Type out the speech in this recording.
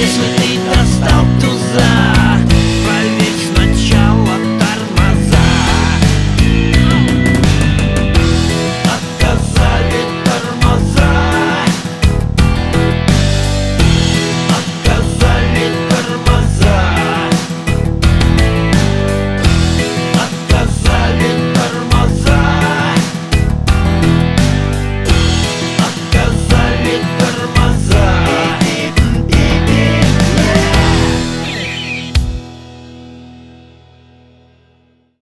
Isso. tem